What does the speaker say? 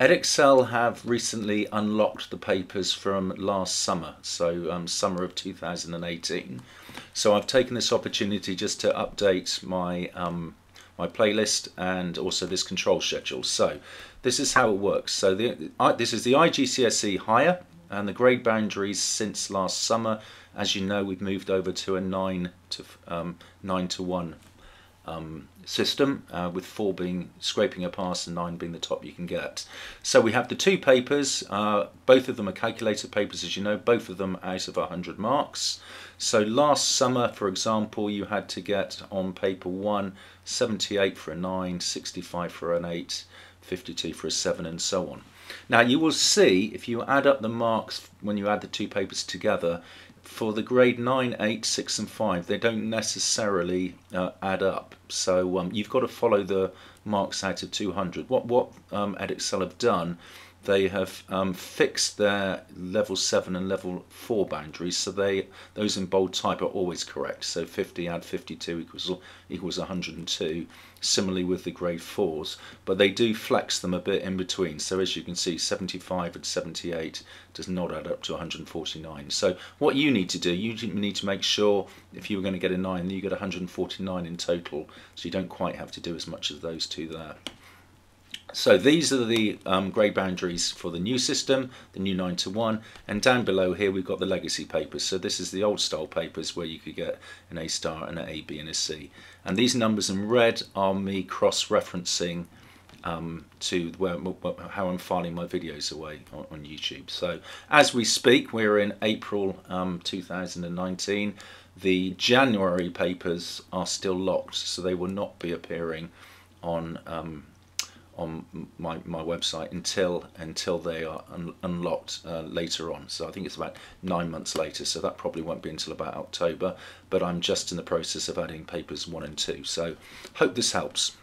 Edexcel have recently unlocked the papers from last summer, so um, summer of 2018. So I've taken this opportunity just to update my um, my playlist and also this control schedule. So this is how it works. So the, uh, this is the IGCSE higher and the grade boundaries since last summer. As you know, we've moved over to a nine to um, nine to one um, system, uh, with four being scraping a pass and nine being the top you can get. So we have the two papers, uh, both of them are calculated papers as you know, both of them out of 100 marks. So last summer, for example, you had to get on paper 1, 78 for a 9, 65 for an 8, 52 for a 7 and so on. Now you will see if you add up the marks when you add the two papers together for the grade 9, 8, 6 and 5 they don't necessarily uh, add up so um, you've got to follow the marks out of 200. What, what um, Edexcel have done they have um, fixed their level 7 and level 4 boundaries so they those in bold type are always correct. So 50 add 52 equals equals 102 similarly with the grade 4s but they do flex them a bit in between. So as you can see 75 and 78 does not add up to 149 so what you need to do you need to make sure if you were going to get a 9 you get 149 in total. So you don't quite have to do as much as those two there so these are the um, boundaries for the new system, the new 9 to 1, and down below here we've got the legacy papers. So this is the old style papers where you could get an A star and an A, B and a C. And these numbers in red are me cross-referencing um, to where, how I'm filing my videos away on, on, YouTube. So as we speak, we're in April um, 2019. The January papers are still locked, so they will not be appearing on um, on my, my website until until they are un unlocked uh, later on. So I think it's about nine months later. So that probably won't be until about October. But I'm just in the process of adding papers one and two. So hope this helps.